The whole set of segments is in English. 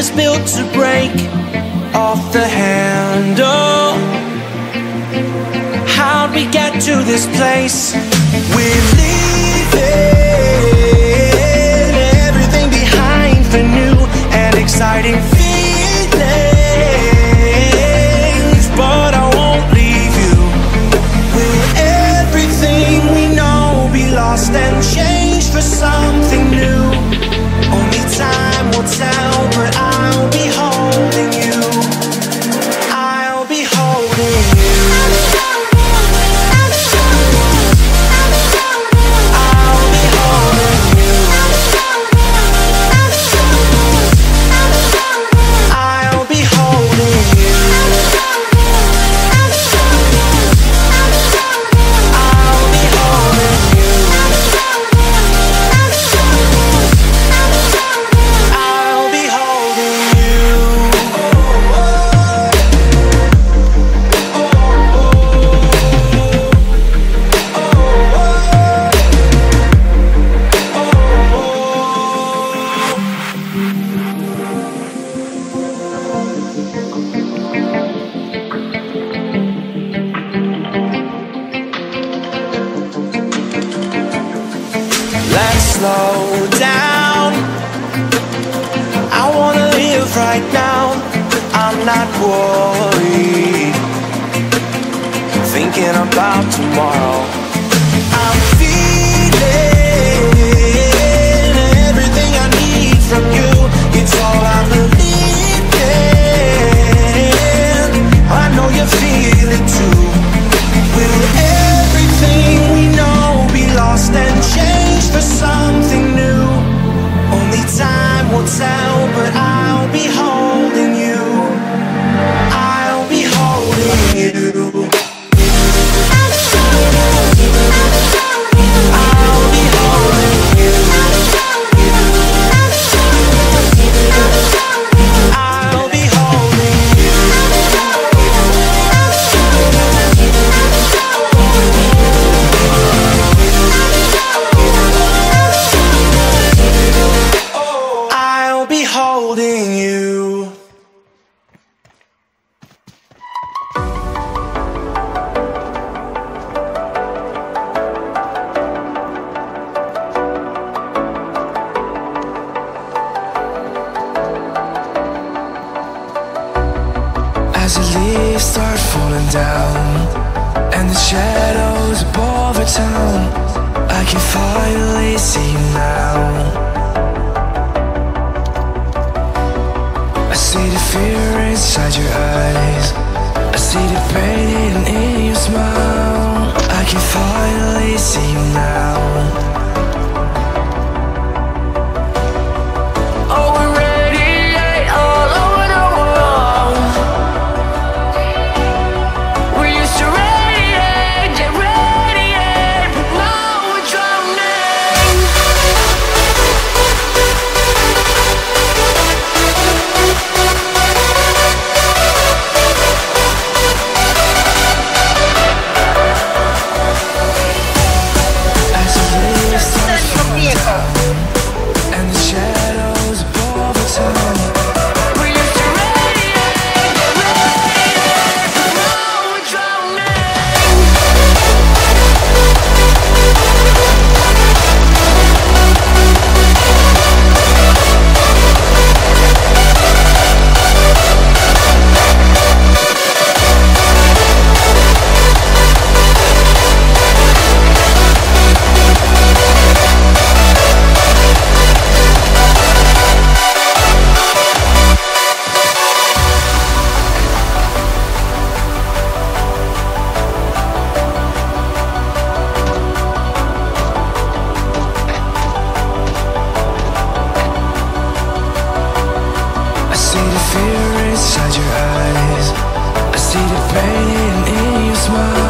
was built to break off the handle. How'd we get to this place? We're leaving everything behind for new and exciting feelings, but I won't leave you. Will everything we know be lost and changed for something new? can finally see you now. pain in your smile.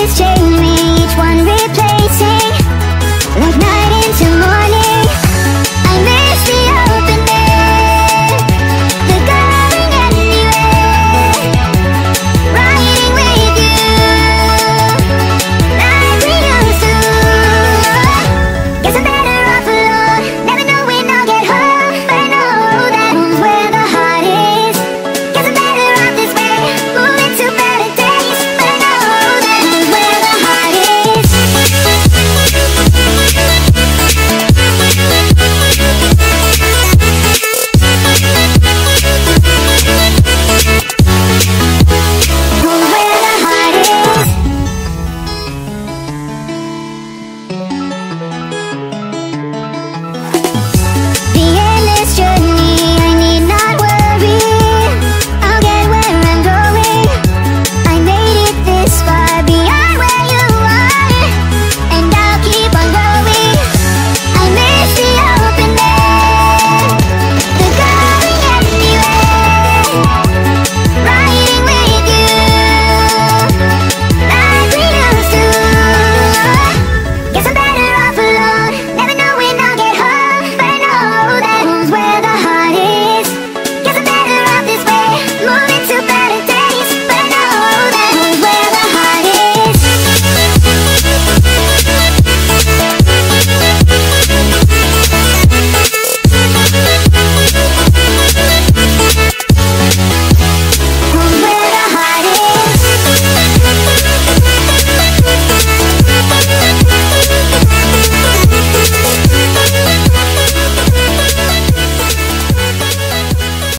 These